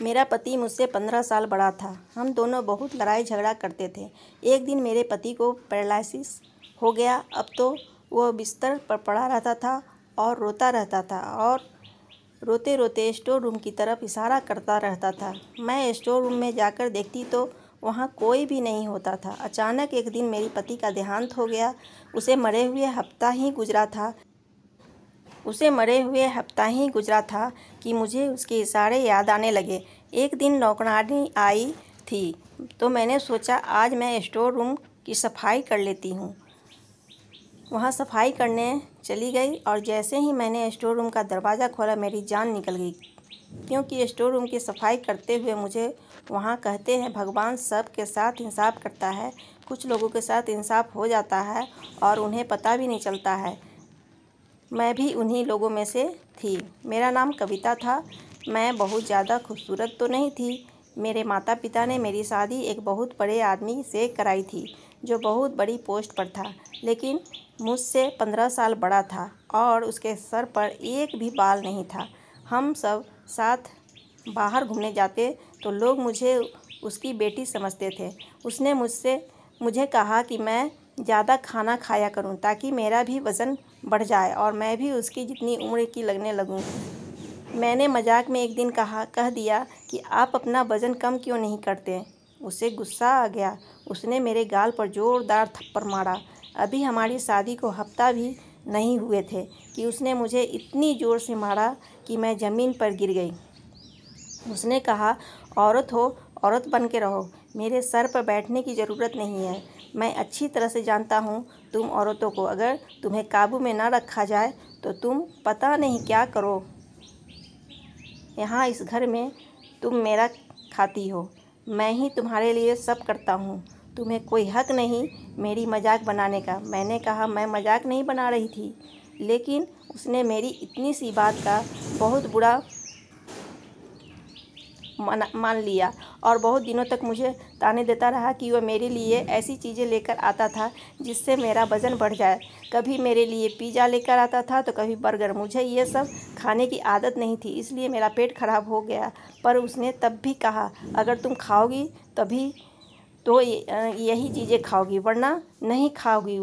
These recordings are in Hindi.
मेरा पति मुझसे पंद्रह साल बड़ा था। हम दोनों बहुत लड़ाई झगड़ा करते थे। एक दिन मेरे पति को पैरालिसिस हो गया। अब तो वह बिस्तर पर पड़ा रहता था और रोता रहता था और रोते रोते स्टोर रूम की तरफ़ इशारा करता रहता था। मैं स्टोर रूम में जाकर देखती तो वहाँ कोई भी नहीं होता था। अचानक एक दिन मेरी पति का देहांत हो गया। उसे मरे हुए हफ़्ता ही गुजरा था। उसे मरे हुए हफ़्ता ही गुजरा था कि मुझे उसके इशारे याद आने लगे। एक दिन नौकरानी आई थी तो मैंने सोचा, आज मैं स्टोर रूम की सफ़ाई कर लेती हूँ। वहाँ सफ़ाई करने चली गई और जैसे ही मैंने स्टोर रूम का दरवाज़ा खोला, मेरी जान निकल गई। क्योंकि स्टोर रूम की सफ़ाई करते हुए मुझे वहाँ कहते हैं, भगवान सब के साथ इंसाफ करता है, कुछ लोगों के साथ इंसाफ हो जाता है और उन्हें पता भी नहीं चलता है। मैं भी उन्हीं लोगों में से थी। मेरा नाम कविता था। मैं बहुत ज़्यादा खूबसूरत तो नहीं थी। मेरे माता पिता ने मेरी शादी एक बहुत बड़े आदमी से कराई थी, जो बहुत बड़ी पोस्ट पर था, लेकिन मुझसे पंद्रह साल बड़ा था और उसके सर पर एक भी बाल नहीं था। हम सब साथ बाहर घूमने जाते तो लोग मुझे उसकी बेटी समझते थे। उसने मुझसे, मुझे कहा कि मैं ज़्यादा खाना खाया करूँ ताकि मेरा भी वज़न बढ़ जाए और मैं भी उसकी जितनी उम्र की लगने लगूँ। मैंने मज़ाक में एक दिन कहा, कह दिया कि आप अपना वज़न कम क्यों नहीं करते? उसे गुस्सा आ गया। उसने मेरे गाल पर ज़ोरदार थप्पड़ मारा। अभी हमारी शादी को हफ़्ता भी नहीं हुए थे कि उसने मुझे इतनी ज़ोर से मारा कि मैं ज़मीन पर गिर गई। उसने कहा, औरत हो, औरत बन के रहो। मेरे सर पर बैठने की ज़रूरत नहीं है। मैं अच्छी तरह से जानता हूँ तुम औरतों को। अगर तुम्हें काबू में ना रखा जाए तो तुम पता नहीं क्या करो। यहाँ इस घर में तुम मेरा खाती हो। मैं ही तुम्हारे लिए सब करता हूँ। तुम्हें कोई हक नहीं मेरी मज़ाक बनाने का। मैंने कहा, मैं मज़ाक नहीं बना रही थी। लेकिन उसने मेरी इतनी सी बात का बहुत बुरा मान लिया। और बहुत दिनों तक मुझे ताने देता रहा कि वह मेरे लिए ऐसी चीज़ें लेकर आता था जिससे मेरा वज़न बढ़ जाए। कभी मेरे लिए पिज़्ज़ा लेकर आता था तो कभी बर्गर। मुझे ये सब खाने की आदत नहीं थी, इसलिए मेरा पेट खराब हो गया। पर उसने तब भी कहा, अगर तुम खाओगी तभी तो यही चीज़ें खाओगी, वरना नहीं खाओगी।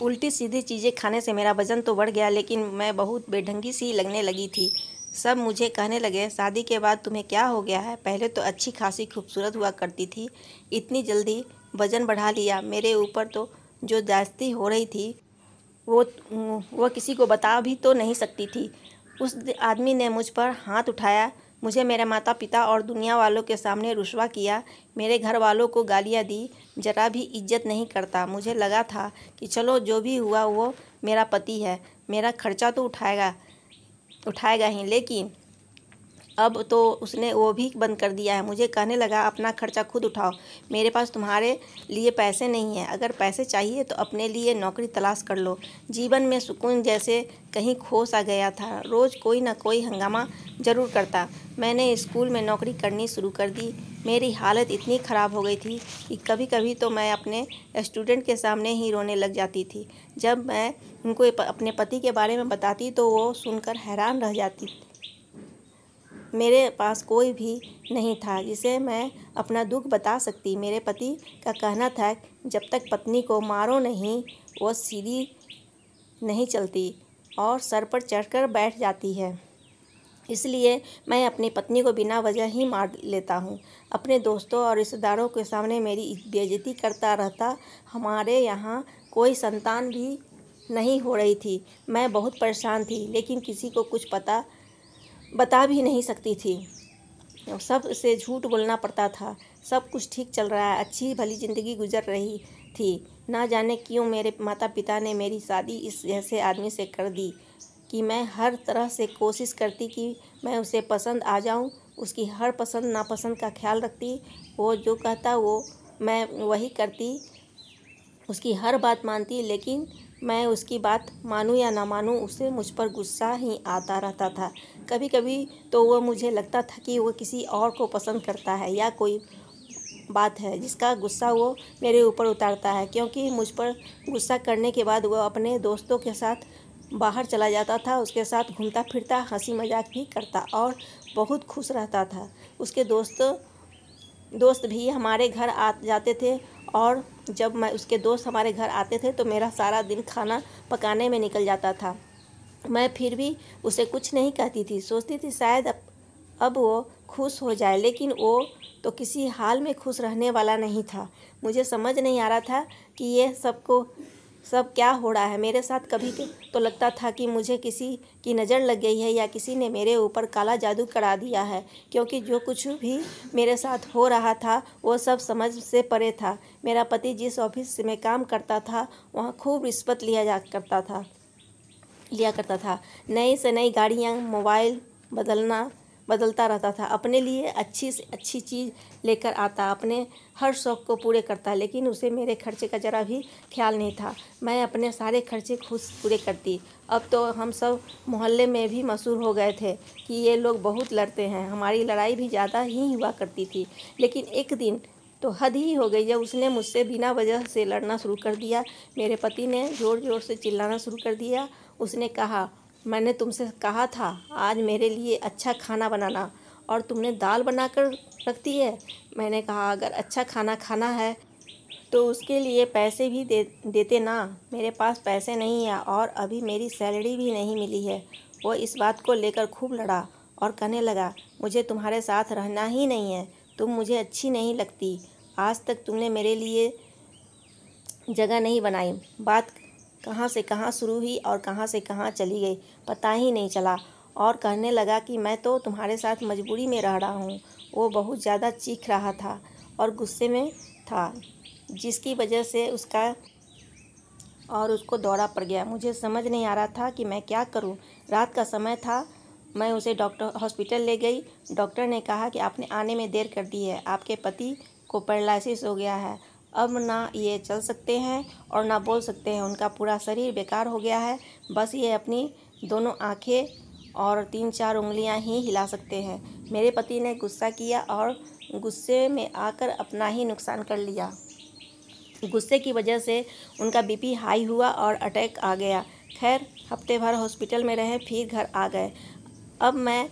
उल्टी सीधी चीज़ें खाने से मेरा वज़न तो बढ़ गया, लेकिन मैं बहुत बेढंगी सी लगने लगी थी। सब मुझे कहने लगे, शादी के बाद तुम्हें क्या हो गया है? पहले तो अच्छी खासी खूबसूरत हुआ करती थी, इतनी जल्दी वज़न बढ़ा लिया। मेरे ऊपर तो जो जास्ती हो रही थी, वो वो किसी को बता भी तो नहीं सकती थी। उस आदमी ने मुझ पर हाथ उठाया, मुझे मेरे माता पिता और दुनिया वालों के सामने रुशवा किया। मेरे घर वालों को गालियाँ दी, ज़रा भी इज़्ज़त नहीं करता। मुझे लगा था कि चलो, जो भी हुआ वो मेरा पति है, मेरा खर्चा तो उठाएगा। उठाएगा ही, लेकिन अब तो उसने वो भी बंद कर दिया है। मुझे कहने लगा, अपना खर्चा खुद उठाओ। मेरे पास तुम्हारे लिए पैसे नहीं हैं। अगर पैसे चाहिए तो अपने लिए नौकरी तलाश कर लो। जीवन में सुकून जैसे कहीं खो सा गया था। रोज़ कोई ना कोई हंगामा ज़रूर करता। मैंने स्कूल में नौकरी करनी शुरू कर दी। मेरी हालत इतनी ख़राब हो गई थी कि कभी कभी तो मैं अपने स्टूडेंट के सामने ही रोने लग जाती थी। जब मैं उनको अपने पति के बारे में बताती तो वो सुनकर हैरान रह जाती। मेरे पास कोई भी नहीं था जिसे मैं अपना दुख बता सकती। मेरे पति का कहना था, जब तक पत्नी को मारो नहीं, वो सीधी नहीं चलती और सर पर चढ़कर बैठ जाती है। इसलिए मैं अपनी पत्नी को बिना वजह ही मार लेता हूँ। अपने दोस्तों और रिश्तेदारों के सामने मेरी बेइज्जती करता रहता, हमारे यहाँ कोई संतान भी नहीं हो रही थी। मैं बहुत परेशान थी, लेकिन किसी को कुछ पता, बता भी नहीं सकती थी। सबसे झूठ बोलना पड़ता था। सब कुछ ठीक चल रहा है, अच्छी भली ज़िंदगी गुजर रही थी। ना जाने क्यों मेरे माता पिता ने मेरी शादी इस जैसे आदमी से कर दी। कि मैं हर तरह से कोशिश करती कि मैं उसे पसंद आ जाऊँ, उसकी हर पसंद, नापसंद का ख्याल रखती, वो जो कहता वो मैं वही करती, उसकी हर बात मानती, लेकिन मैं उसकी बात मानूं या ना मानूं, उसे मुझ पर गुस्सा ही आता रहता था। कभी कभी तो वह मुझे लगता था कि वह किसी और को पसंद करता है या कोई बात है, जिसका गुस्सा वो मेरे ऊपर उतारता है, क्योंकि मुझ पर गुस्सा करने के बाद वह अपने दोस्तों के साथ बाहर चला जाता था, उसके साथ घूमता फिरता, हँसी मज़ाक भी करता और बहुत खुश रहता था। उसके दोस्त दोस्त भी हमारे घर आ जाते थे और जब मैं, उसके दोस्त हमारे घर आते थे तो मेरा सारा दिन खाना पकाने में निकल जाता था। मैं फिर भी उसे कुछ नहीं कहती थी। सोचती थी शायद अब अब वो खुश हो जाए, लेकिन वो तो किसी हाल में खुश रहने वाला नहीं था। मुझे समझ नहीं आ रहा था कि ये सबको सब क्या हो रहा है? मेरे साथ कभी तो लगता था कि मुझे किसी की नज़र लग गई है या किसी ने मेरे ऊपर काला जादू करा दिया है, क्योंकि जो कुछ भी मेरे साथ हो रहा था, वो सब समझ से परे था। मेरा पति जिस ऑफ़िस में काम करता था, वहाँ खूब रिश्वत लिया जा करता था, लिया करता था। नई से नई गाड़ियाँ, मोबाइल बदलना बदलता रहता था। अपने लिए अच्छी से, अच्छी चीज़ लेकर आता, अपने हर शौक़ को पूरे करता, लेकिन उसे मेरे खर्चे का ज़रा भी ख्याल नहीं था। मैं अपने सारे खर्चे खुद पूरे करती। अब तो हम सब मोहल्ले में भी मशहूर हो गए थे कि ये लोग बहुत लड़ते हैं। हमारी लड़ाई भी ज़्यादा ही हुआ करती थी। लेकिन एक दिन तो हद ही हो गई जब उसने मुझसे बिना वजह से लड़ना शुरू कर दिया। मेरे पति ने ज़ोर ज़ोर से चिल्लाना शुरू कर दिया। उसने कहा मैंने तुमसे कहा था, आज मेरे लिए अच्छा खाना बनाना और तुमने दाल बनाकर रख दी है। मैंने कहा, अगर अच्छा खाना खाना है तो उसके लिए पैसे भी दे, देते ना। मेरे पास पैसे नहीं है और अभी मेरी सैलरी भी नहीं मिली है। वो इस बात को लेकर खूब लड़ा और कहने लगा, मुझे तुम्हारे साथ रहना ही नहीं है। तुम मुझे अच्छी नहीं लगती। आज तक तुमने मेरे लिए जगह नहीं बनाई। बात कहाँ से कहाँ शुरू हुई और कहाँ से कहाँ चली गई, पता ही नहीं चला। और कहने लगा कि मैं तो तुम्हारे साथ मजबूरी में रह रहा हूँ। वो बहुत ज़्यादा चीख रहा था और गुस्से में था, जिसकी वजह से उसका और उसको दौरा पड़ गया। मुझे समझ नहीं आ रहा था कि मैं क्या करूँ। रात का समय था, मैं उसे डॉक्टर, हॉस्पिटल ले गई। डॉक्टर ने कहा कि आपने आने में देर कर दी है, आपके पति को पैरालिसिस हो गया है। अब ना ये चल सकते हैं और ना बोल सकते हैं। उनका पूरा शरीर बेकार हो गया है। बस ये अपनी दोनों आँखें और तीन चार उंगलियाँ ही हिला सकते हैं। मेरे पति ने गुस्सा किया और गुस्से में आकर अपना ही नुकसान कर लिया। गुस्से की वजह से उनका बीपी हाई हुआ और अटैक आ गया। खैर, हफ़्ते भर हॉस्पिटल में रहे, फिर घर आ गए। अब मैं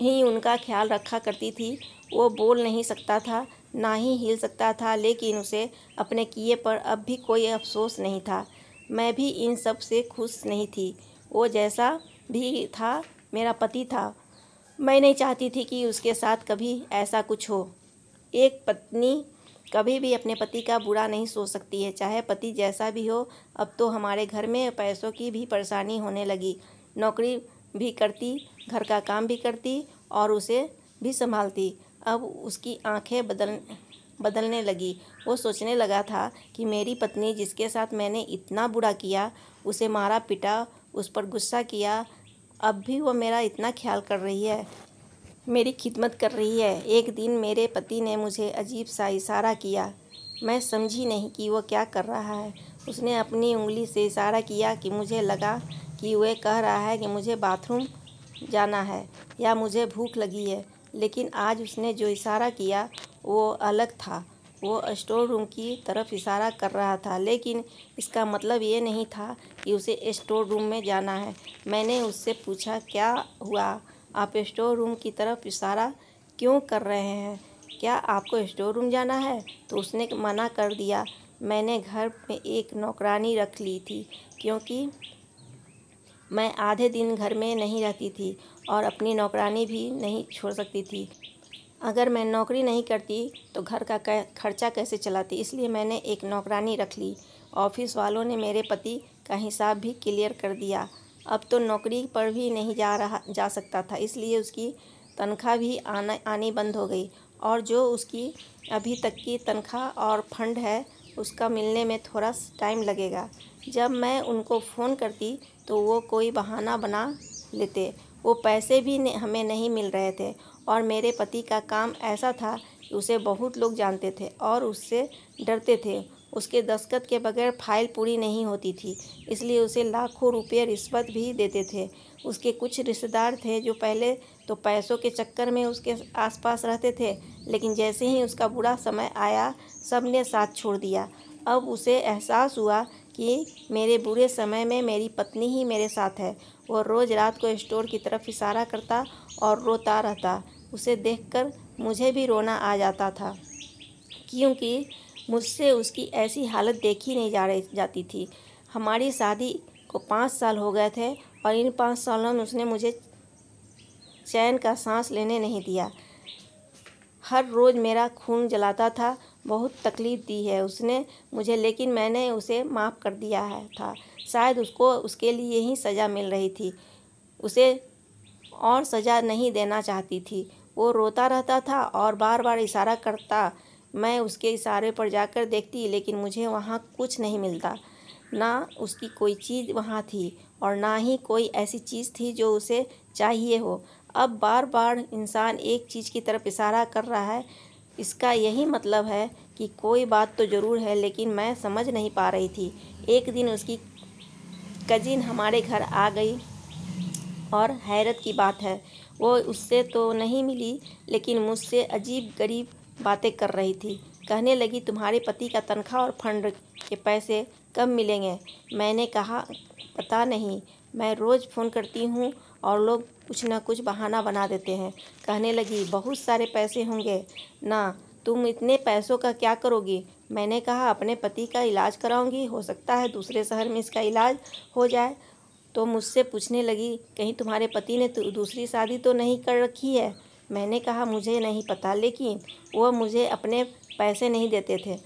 ही उनका ख्याल रखा करती थी। वो बोल नहीं सकता था। ना ही हिल सकता था, लेकिन उसे अपने किए पर अब भी कोई अफसोस नहीं था। मैं भी इन सबसे खुश नहीं थी। वो जैसा भी था, मेरा पति था। मैं नहीं चाहती थी कि उसके साथ कभी ऐसा कुछ हो। एक पत्नी कभी भी अपने पति का बुरा नहीं सोच सकती है। चाहे पति जैसा भी हो, अब तो हमारे घर में पैसों की भी परेशानी होने लगी। नौकरी भी करती, घर का काम भी करती और उसे भी संभालती। अब उसकी आँखें बदल, बदलने लगी। वो सोचने लगा था कि मेरी पत्नी जिसके साथ मैंने इतना बुरा किया, उसे मारा पिटा, उस पर गुस्सा किया, अब भी वो मेरा इतना ख्याल कर रही है, मेरी खिदमत कर रही है। एक दिन मेरे पति ने मुझे अजीब सा इशारा किया। मैं समझी नहीं कि वो क्या कर रहा है। उसने अपनी उंगली से इशारा किया कि मुझे लगा कि वह कह रहा है कि मुझे बाथरूम जाना है या मुझे भूख लगी है। लेकिन आज उसने जो इशारा किया, वो अलग था। वो स्टोर रूम की तरफ़ इशारा कर रहा था, लेकिन इसका मतलब ये नहीं था कि उसे स्टोर रूम में जाना है। मैंने उससे पूछा, क्या हुआ? आप स्टोर रूम की तरफ़ इशारा क्यों कर रहे हैं? क्या आपको स्टोर रूम जाना है? तो उसने मना कर दिया। मैंने घर में एक नौकरानी रख ली थी, क्योंकि मैं आधे दिन घर में नहीं रहती थी। और अपनी नौकरानी भी नहीं छोड़ सकती थी। अगर मैं नौकरी नहीं करती तो घर का खर्चा कैसे चलाती? इसलिए मैंने एक नौकरानी रख ली। ऑफ़िस वालों ने मेरे पति का हिसाब भी क्लियर कर दिया। अब तो नौकरी पर भी नहीं जा रहा, जा सकता था। इसलिए उसकी तनख्वाह भी आना, आनी बंद हो गई। और जो उसकी अभी तक की तनख्वाह और फंड है, उसका मिलने में थोड़ा टाइम लगेगा। जब मैं उनको फ़ोन करती तो वो कोई बहाना बना लेते वो पैसे भी हमें नहीं मिल रहे थे। और मेरे पति का काम ऐसा था कि उसे बहुत लोग जानते थे और उससे डरते थे। उसके दस्खत के बगैर फ़ाइल पूरी नहीं होती थी, इसलिए उसे लाखों रुपये रिश्वत भी देते थे। उसके कुछ रिश्तेदार थे जो पहले तो पैसों के चक्कर में उसके आसपास रहते थे, लेकिन जैसे ही उसका बुरा समय आया सबने साथ छोड़ दिया। अब उसे एहसास हुआ कि मेरे बुरे समय में मेरी पत्नी ही मेरे साथ है। वो रोज़ रात को स्टोर की तरफ़ इशारा करता और रोता रहता। उसे देखकर मुझे भी रोना आ जाता था, क्योंकि मुझसे उसकी ऐसी हालत देखी नहीं जा रही, जाती थी। हमारी शादी को पाँच साल हो गए थे और इन पाँच सालों में उसने मुझे चैन का सांस लेने नहीं दिया। हर रोज़ मेरा खून जलाता था बहुत तकलीफ़ दी है उसने मुझे, लेकिन मैंने उसे माफ़ कर दिया है, था। शायद उसको, उसके लिए ही सज़ा मिल रही थी। उसे और सज़ा नहीं देना चाहती थी। वो रोता रहता था और बार बार इशारा करता। मैं उसके इशारे पर जाकर देखती, लेकिन मुझे वहाँ कुछ नहीं मिलता। ना उसकी कोई चीज़ वहाँ थी और ना ही कोई ऐसी चीज़ थी जो उसे चाहिए हो। अब बार बार इंसान एक चीज़ की तरफ़ इशारा कर रहा है इसका यही मतलब है कि कोई बात तो ज़रूर है, लेकिन मैं समझ नहीं पा रही थी। एक दिन उसकी कजिन हमारे घर आ गई और हैरत की बात है। वो उससे तो नहीं मिली, लेकिन मुझसे अजीब गरीब बातें कर रही थी। कहने लगी, तुम्हारे पति का तनख्वाह और फंड के पैसे कब मिलेंगे? मैंने कहा, पता नहीं। मैं रोज़ फ़ोन करती हूँ और लोग कुछ ना कुछ बहाना बना देते हैं। कहने लगी, बहुत सारे पैसे होंगे। ना, तुम इतने पैसों का क्या करोगी? मैंने कहा, अपने पति का इलाज कराऊँगी। हो सकता है दूसरे शहर में इसका इलाज हो जाए। तो मुझसे पूछने लगी, कहीं तुम्हारे पति ने दूसरी शादी तो नहीं कर रखी है? मैंने कहा, मुझे नहीं पता। लेकिन वह मुझे अपने पैसे नहीं देते थे।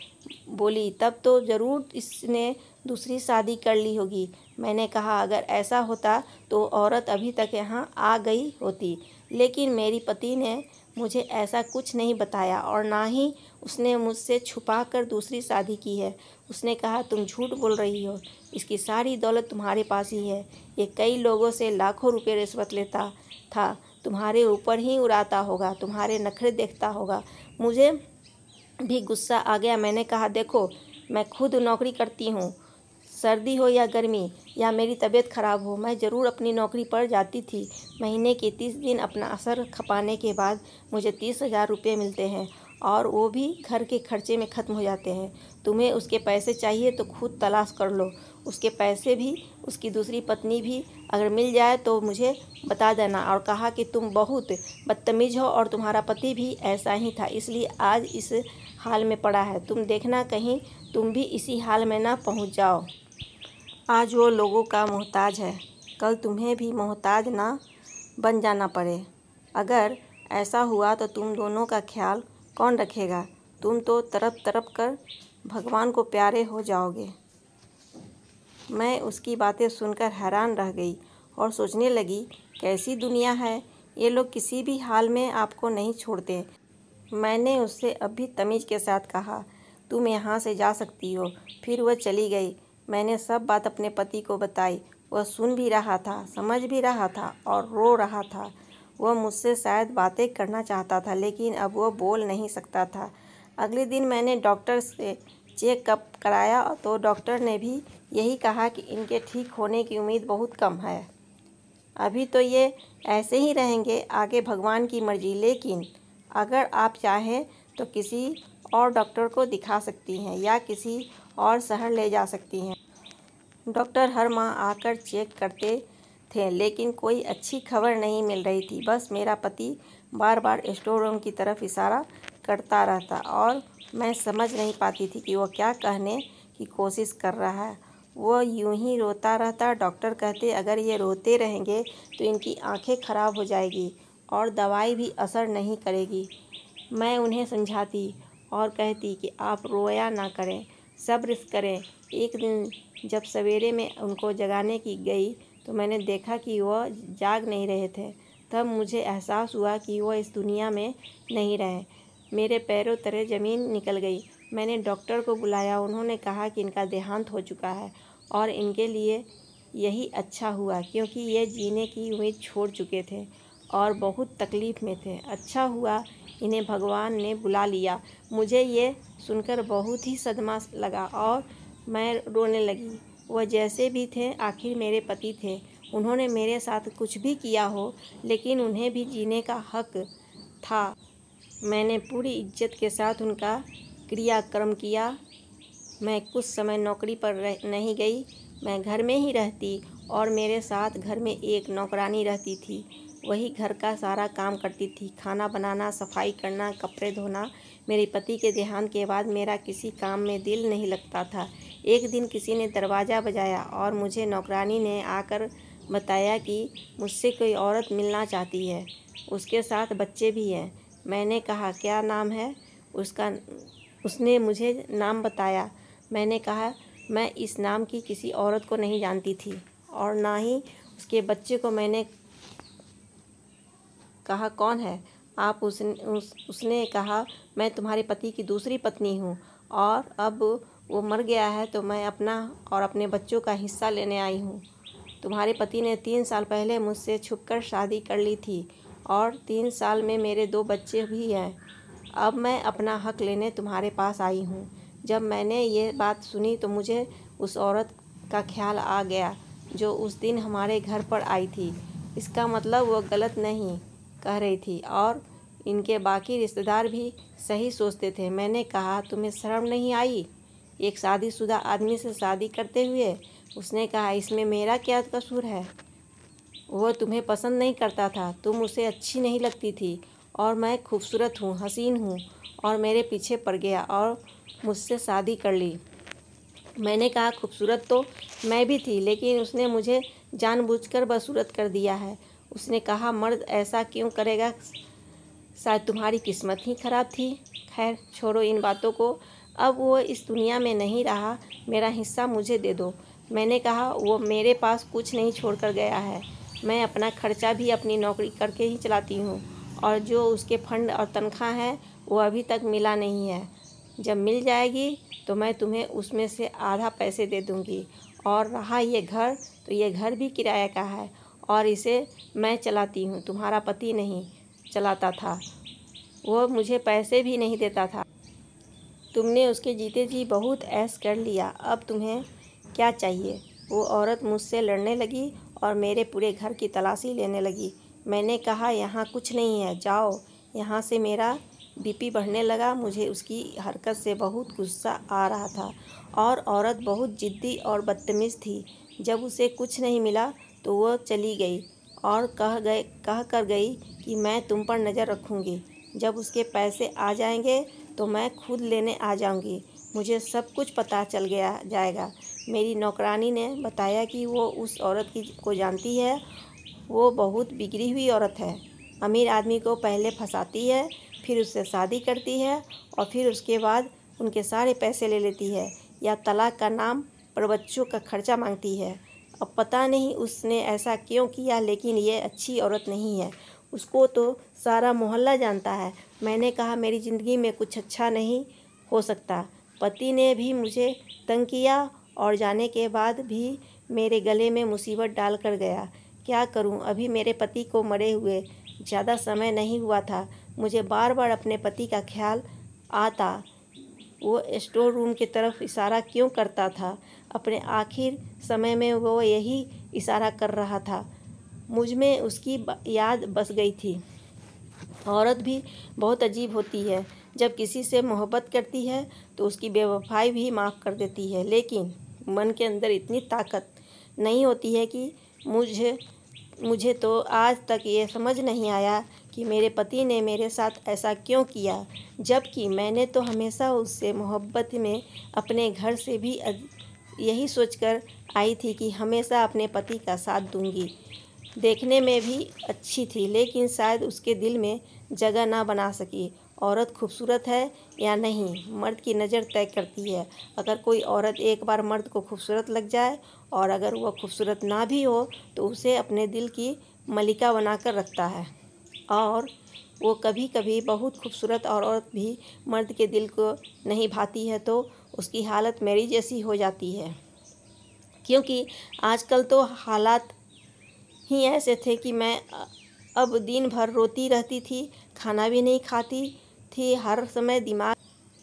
बोली, तब तो ज़रूर इसने दूसरी शादी कर ली होगी। मैंने कहा, अगर ऐसा होता तो औरत अभी तक यहाँ आ गई होती। लेकिन मेरी पति ने मुझे ऐसा कुछ नहीं बताया और ना ही उसने मुझसे छुपा कर दूसरी शादी की है। उसने कहा, तुम झूठ बोल रही हो। इसकी सारी दौलत तुम्हारे पास ही है। ये कई लोगों से लाखों रुपए रिश्वत लेता था। तुम्हारे ऊपर ही उड़ाता होगा, तुम्हारे नखरे देखता होगा। मुझे भी गुस्सा आ गया। मैंने कहा, देखो, मैं खुद नौकरी करती हूँ। सर्दी हो या गर्मी, या मेरी तबीयत ख़राब हो, मैं ज़रूर अपनी नौकरी पर जाती थी। महीने के तीस दिन अपना असर खपाने के बाद मुझे तीस हज़ार रुपये मिलते हैं और वो भी घर के खर्चे में ख़त्म हो जाते हैं। तुम्हें उसके पैसे चाहिए तो खुद तलाश कर लो। उसके पैसे भी, उसकी दूसरी पत्नी भी अगर मिल जाए तो मुझे बता देना और कहा कि तुम बहुत बदतमीज़ हो और तुम्हारा पति भी ऐसा ही था, इसलिए आज इस हाल में पड़ा है। तुम देखना कहीं तुम भी इसी हाल में ना पहुँच जाओ। आज वो लोगों का मोहताज है। कल तुम्हें भी मोहताज ना बन जाना पड़े। अगर ऐसा हुआ तो तुम दोनों का ख्याल कौन रखेगा? तुम तो तरप तरप कर भगवान को प्यारे हो जाओगे। मैं उसकी बातें सुनकर हैरान रह गई और सोचने लगी, कैसी दुनिया है? ये लोग किसी भी हाल में आपको नहीं छोड़ते। मैंने उससे अभी तमीज़ के साथ कहा, तुम यहाँ से जा सकती हो। फिर वह चली गई। मैंने सब बात अपने पति को बताई। वह सुन भी रहा था, समझ भी रहा था और रो रहा था। वह मुझसे शायद बातें करना चाहता था, लेकिन अब वह बोल नहीं सकता था। अगले दिन मैंने डॉक्टर से चेकअप कराया तो डॉक्टर ने भी यही कहा कि इनके ठीक होने की उम्मीद बहुत कम है। अभी तो ये ऐसे ही रहेंगे, आगे भगवान की मर्ज़ी। लेकिन अगर आप चाहें तो किसी और डॉक्टर को दिखा सकती हैं या किसी और शहर ले जा सकती हैं। डॉक्टर हर माह आकर चेक करते थे, लेकिन कोई अच्छी खबर नहीं मिल रही थी। बस मेरा पति बार बार स्टोर रूम की तरफ़ इशारा करता रहता और मैं समझ नहीं पाती थी कि वो क्या कहने की कोशिश कर रहा है। वो यूँ ही रोता रहता। डॉक्टर कहते, अगर ये रोते रहेंगे तो इनकी आँखें ख़राब हो जाएगी और दवाई भी असर नहीं करेगी। मैं उन्हें समझाती और कहती कि आप रोया ना करें। सब्र करें। एक दिन जब सवेरे में उनको जगाने की गई तो मैंने देखा कि वह जाग नहीं रहे थे। तब मुझे एहसास हुआ कि वह इस दुनिया में नहीं रहे। मेरे पैरों तरह ज़मीन निकल गई। मैंने डॉक्टर को बुलाया। उन्होंने कहा कि इनका देहांत हो चुका है और इनके लिए यही अच्छा हुआ, क्योंकि ये जीने की उम्मीद छोड़ चुके थे। और बहुत तकलीफ़ में थे। अच्छा हुआ, इन्हें भगवान ने बुला लिया। मुझे ये सुनकर बहुत ही सदमा लगा और मैं रोने लगी। वह जैसे भी थे, आखिर मेरे पति थे। उन्होंने मेरे साथ कुछ भी किया हो, लेकिन उन्हें भी जीने का हक था। मैंने पूरी इज़्ज़त के साथ उनका क्रियाक्रम किया। मैं कुछ समय नौकरी पर रह नहीं गई। मैं घर में ही रहती और मेरे साथ घर में एक नौकरानी रहती थी। वही घर का सारा काम करती थी। खाना बनाना, सफ़ाई करना, कपड़े धोना, मेरे पति के देहांत के बाद मेरा किसी काम में दिल नहीं लगता था। एक दिन किसी ने दरवाज़ा बजाया और मुझे नौकरानी ने आकर बताया कि मुझसे कोई औरत मिलना चाहती है। उसके साथ बच्चे भी हैं। मैंने कहा, क्या नाम है? उसका, उसने मुझे नाम बताया। मैंने कहा, मैं इस नाम की किसी औरत को नहीं जानती थी और ना ही उसके बच्चे को मैंने कहा कौन है? आप उस, उस उसने कहा मैं तुम्हारे पति की दूसरी पत्नी हूँ और अब वो मर गया है तो मैं अपना और अपने बच्चों का हिस्सा लेने आई हूँ। तुम्हारे पति ने तीन साल पहले मुझसे छुपकर शादी कर ली थी और तीन साल में मेरे दो बच्चे भी हैं। अब मैं अपना हक लेने तुम्हारे पास आई हूँ। जब मैंने ये बात सुनी तो मुझे उस औरत का ख्याल आ गया जो उस दिन हमारे घर पर आई थी। इसका मतलब वो गलत नहीं। कह रही थी और इनके बाकी रिश्तेदार भी सही सोचते थे। मैंने कहा, तुम्हें शर्म नहीं आई? एक शादीशुदा आदमी से शादी करते हुए उसने कहा, इसमें मेरा क्या कसूर है? वह तुम्हें पसंद नहीं करता था। तुम उसे अच्छी नहीं लगती थी और मैं खूबसूरत हूँ, हसीन हूँ और मेरे पीछे पड़ गया और मुझसे शादी कर ली। मैंने कहा, खूबसूरत तो मैं भी थी, लेकिन उसने मुझे जानबूझकर बसूरत कर दिया है। उसने कहा, मर्द ऐसा क्यों करेगा? शायद तुम्हारी किस्मत ही ख़राब थी। खैर, छोड़ो इन बातों को। अब वो इस दुनिया में नहीं रहा। मेरा हिस्सा मुझे दे दो। मैंने कहा, वो मेरे पास कुछ नहीं छोड़ कर गया है। मैं अपना खर्चा भी अपनी नौकरी करके ही चलाती हूँ। और जो उसके फंड और तनख्वाह है, वो अभी तक मिला नहीं है। जब मिल जाएगी तो मैं तुम्हें उसमें से आधा पैसे दे दूँगी। और रहा ये घर तो ये घर भी किराए का है। और इसे मैं चलाती हूँ। तुम्हारा पति नहीं चलाता था। वो मुझे पैसे भी नहीं देता था। तुमने उसके जीते जी बहुत ऐश कर लिया। अब तुम्हें क्या चाहिए? वो औरत मुझसे लड़ने लगी और मेरे पूरे घर की तलाशी लेने लगी। मैंने कहा, यहाँ कुछ नहीं है, जाओ। यहाँ से मेरा बीपी बढ़ने लगा। मुझे उसकी हरकत से बहुत गुस्सा आ रहा था और औरत बहुत ज़िद्दी और बदतमीज़ थी। जब उसे कुछ नहीं मिला तो वह चली गई और कह गए, कह कर गई कि मैं तुम पर नज़र रखूँगी। जब उसके पैसे आ जाएँगे तो मैं खुद लेने आ जाऊँगी। मुझे सब कुछ पता चल गया, जाएगा। मेरी नौकरानी ने बताया कि वो उस औरत की, को जानती है। वो बहुत बिगड़ी हुई औरत है। अमीर आदमी को पहले फंसाती है, फिर उससे शादी करती है और फिर उसके बाद उनके सारे पैसे ले लेती है। या तलाक का नाम पर बच्चों का खर्चा मांगती है। अब पता नहीं उसने ऐसा क्यों किया, लेकिन ये अच्छी औरत नहीं है। उसको तो सारा मोहल्ला जानता है। मैंने कहा, मेरी ज़िंदगी में कुछ अच्छा नहीं हो सकता। पति ने भी मुझे तंग किया और जाने के बाद भी मेरे गले में मुसीबत डाल कर गया। क्या करूँ? अभी मेरे पति को मरे हुए ज़्यादा समय नहीं हुआ था। मुझे बार बार अपने पति का ख्याल आता। वो स्टोर रूम की तरफ़ इशारा क्यों करता था? अपने आखिर समय में वो यही इशारा कर रहा था। मुझमें उसकी याद बस गई थी। औरत भी बहुत अजीब होती है। जब किसी से मोहब्बत करती है तो उसकी बेवफाई भी माफ़ कर देती है। लेकिन मन के अंदर इतनी ताकत नहीं होती है कि मुझे मुझे तो आज तक ये समझ नहीं आया कि मेरे पति ने मेरे साथ ऐसा क्यों किया। जबकि मैंने तो हमेशा उससे मोहब्बत में अपने घर से भी यही सोचकर आई थी कि हमेशा अपने पति का साथ दूँगी। देखने में भी अच्छी थी, लेकिन शायद उसके दिल में जगह ना बना सकी। औरत खूबसूरत है या नहीं, मर्द की नज़र तय करती है। अगर कोई औरत एक बार मर्द को खूबसूरत लग जाए और अगर वह खूबसूरत ना भी हो तो उसे अपने दिल की मलिका बनाकर रखता है। और वो कभी कभी बहुत खूबसूरत और औरत भी मर्द के दिल को नहीं भाती है तो उसकी हालत मेरी जैसी हो जाती है। क्योंकि आजकल तो हालात ही ऐसे थे कि मैं अब दिन भर रोती रहती थी, खाना भी नहीं खाती थी, हर समय दिमाग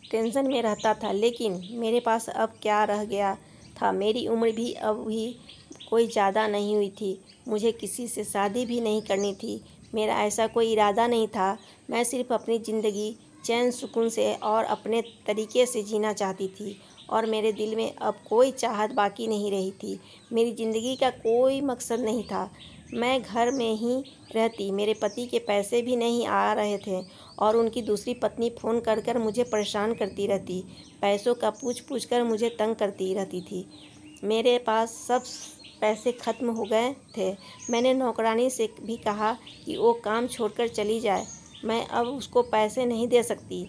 टेंशन में रहता था। लेकिन मेरे पास अब क्या रह गया था? मेरी उम्र भी अब भी कोई ज़्यादा नहीं हुई थी। मुझे किसी से शादी भी नहीं करनी थी। मेरा ऐसा कोई इरादा नहीं था। मैं सिर्फ़ अपनी ज़िंदगी चैन सुकून से और अपने तरीके से जीना चाहती थी और मेरे दिल में अब कोई चाहत बाकी नहीं रही थी। मेरी ज़िंदगी का कोई मकसद नहीं था। मैं घर में ही रहती। मेरे पति के पैसे भी नहीं आ रहे थे और उनकी दूसरी पत्नी फ़ोन कर कर मुझे परेशान करती रहती। पैसों का पूछ पूछ कर मुझे तंग करती रहती थी। मेरे पास सब पैसे ख़त्म हो गए थे। मैंने नौकरानी से भी कहा कि वो काम छोड़कर चली जाए। मैं अब उसको पैसे नहीं दे सकती।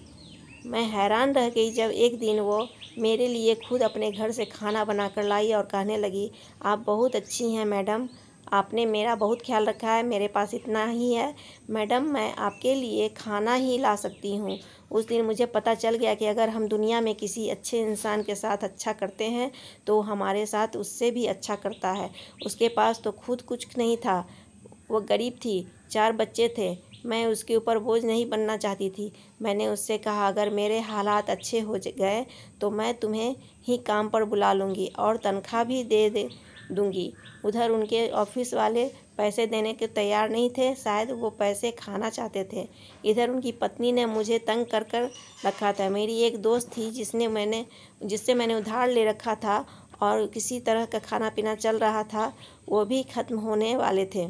मैं हैरान रह गई जब एक दिन वो मेरे लिए खुद अपने घर से खाना बनाकर लाई और कहने लगी, आप बहुत अच्छी हैं मैडम, आपने मेरा बहुत ख्याल रखा है, मेरे पास इतना ही है। मैडम, मैं आपके लिए खाना ही ला सकती हूँ। उस दिन मुझे पता चल गया कि अगर हम दुनिया में किसी अच्छे इंसान के साथ अच्छा करते हैं तो हमारे साथ उससे भी अच्छा करता है। उसके पास तो खुद कुछ नहीं था, वो गरीब थी, चार बच्चे थे। मैं उसके ऊपर बोझ नहीं बनना चाहती थी। मैंने उससे कहा, अगर मेरे हालात अच्छे हो गए तो मैं तुम्हें ही काम पर बुला लूँगी और तनख्वाह भी दे दे दूँगी। उधर उनके ऑफ़िस वाले पैसे देने के तैयार नहीं थे, शायद वो पैसे खाना चाहते थे। इधर उनकी पत्नी ने मुझे तंग कर कर रखा था। मेरी एक दोस्त थी जिसने मैंने, जिससे मैंने उधार ले रखा था और किसी तरह का खाना पीना चल रहा था, वो भी ख़त्म होने वाले थे।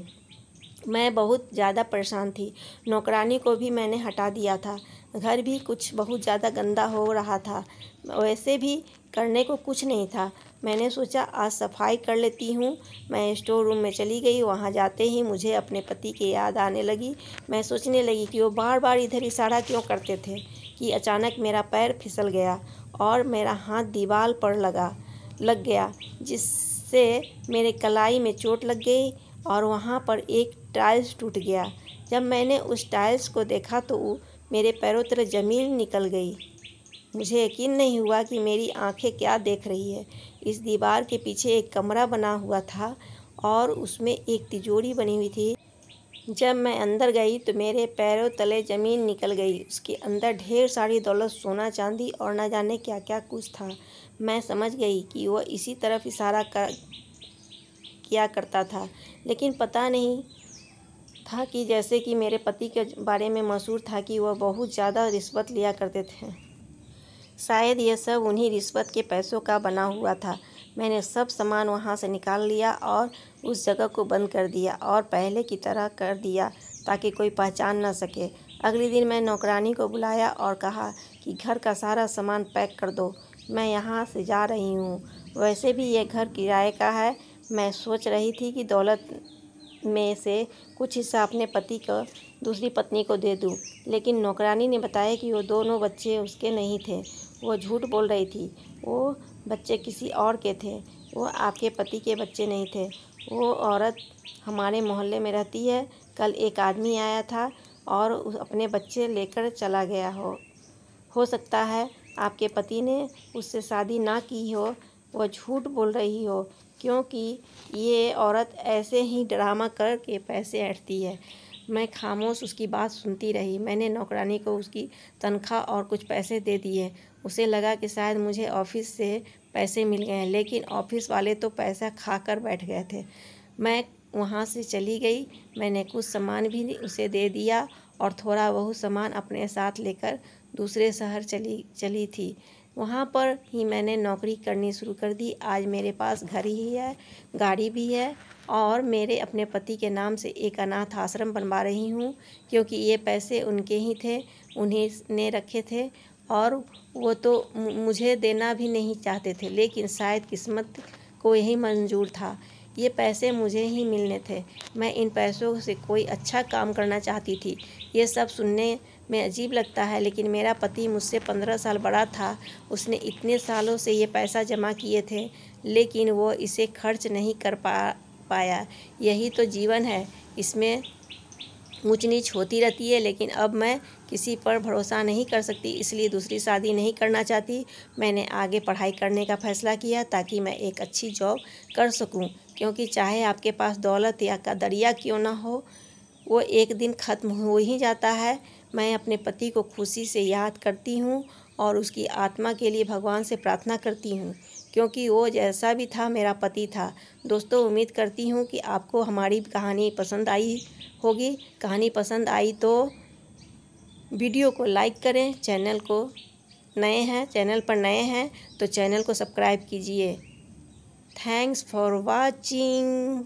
मैं बहुत ज़्यादा परेशान थी। नौकरानी को भी मैंने हटा दिया था। घर भी कुछ बहुत ज़्यादा गंदा हो रहा था। वैसे भी करने को कुछ नहीं था। मैंने सोचा, आज सफ़ाई कर लेती हूँ। मैं स्टोर रूम में चली गई। वहाँ जाते ही मुझे अपने पति की याद आने लगी। मैं सोचने लगी कि वो बार बार इधर इशारा क्यों करते थे कि अचानक मेरा पैर फिसल गया और मेरा हाथ दीवार पर लगा, लग गया, जिससे मेरे कलाई में चोट लग गई और वहाँ पर एक टाइल्स टूट गया। जब मैंने उस टाइल्स को देखा तो मेरे पैरों तरह ज़मीन निकल गई। मुझे यकीन नहीं हुआ कि मेरी आँखें क्या देख रही है। इस दीवार के पीछे एक कमरा बना हुआ था और उसमें एक तिजोरी बनी हुई थी। जब मैं अंदर गई तो मेरे पैरों तले ज़मीन निकल गई। उसके अंदर ढेर सारी दौलत, सोना, चांदी और न जाने क्या क्या कुछ था। मैं समझ गई कि वह इसी तरफ़ इशारा कर, किया करता था। लेकिन पता नहीं था कि जैसे कि मेरे पति के बारे में मशहूर था कि वह बहुत ज़्यादा रिश्वत लिया करते थे। शायद यह सब उन्हीं रिश्वत के पैसों का बना हुआ था। मैंने सब सामान वहाँ से निकाल लिया और उस जगह को बंद कर दिया और पहले की तरह कर दिया ताकि कोई पहचान न सके। अगले दिन मैं नौकरानी को बुलाया और कहा कि घर का सारा सामान पैक कर दो, मैं यहाँ से जा रही हूँ। वैसे भी यह घर किराए का है। मैं सोच रही थी कि दौलत में से कुछ हिस्सा अपने पति को, दूसरी पत्नी को दे दूँ। लेकिन नौकरानी ने बताया कि वो दोनों बच्चे उसके नहीं थे। वो झूठ बोल रही थी। वो बच्चे किसी और के थे। वो आपके पति के बच्चे नहीं थे। वो औरत हमारे मोहल्ले में रहती है। कल एक आदमी आया था और अपने बच्चे लेकर चला गया हो। हो सकता है आपके पति ने उससे शादी ना की हो। वह झूठ बोल रही हो। क्योंकि ये औरत ऐसे ही ड्रामा करके पैसे ऐंठती है। मैं खामोश उसकी बात सुनती रही। मैंने नौकरानी को उसकी तनख्वाह और कुछ पैसे दे दिए। उसे लगा कि शायद मुझे ऑफ़िस से पैसे मिल गए हैं, लेकिन ऑफ़िस वाले तो पैसा खा कर बैठ गए थे। मैं वहाँ से चली गई। मैंने कुछ सामान भी उसे दे दिया और थोड़ा बहुत सामान अपने साथ लेकर दूसरे शहर चली चली थी। वहाँ पर ही मैंने नौकरी करनी शुरू कर दी। आज मेरे पास घर ही है, गाड़ी भी है और मेरे अपने पति के नाम से एक अनाथ आश्रम बनवा रही हूँ क्योंकि ये पैसे उनके ही थे, उन्हीं ने रखे थे और वो तो मुझे देना भी नहीं चाहते थे, लेकिन शायद किस्मत को यही मंजूर था। ये पैसे मुझे ही मिलने थे। मैं इन पैसों से कोई अच्छा काम करना चाहती थी। ये सब सुनने में अजीब लगता है, लेकिन मेरा पति मुझसे पंद्रह साल बड़ा था। उसने इतने सालों से ये पैसा जमा किए थे, लेकिन वो इसे खर्च नहीं कर पा, पाया। यही तो जीवन है। इसमें ऊँच नीच होती रहती है, लेकिन अब मैं किसी पर भरोसा नहीं कर सकती, इसलिए दूसरी शादी नहीं करना चाहती। मैंने आगे पढ़ाई करने का फ़ैसला किया ताकि मैं एक अच्छी जॉब कर सकूँ, क्योंकि चाहे आपके पास दौलत या का दरिया क्यों ना हो, वो एक दिन ख़त्म हो ही जाता है। मैं अपने पति को खुशी से याद करती हूँ और उसकी आत्मा के लिए भगवान से प्रार्थना करती हूँ, क्योंकि वो जैसा भी था मेरा पति था। दोस्तों, उम्मीद करती हूँ कि आपको हमारी कहानी पसंद आई होगी। कहानी पसंद आई तो वीडियो को लाइक करें, चैनल को नए हैं, चैनल पर नए हैं तो चैनल को सब्सक्राइब कीजिए। Thanks for watching.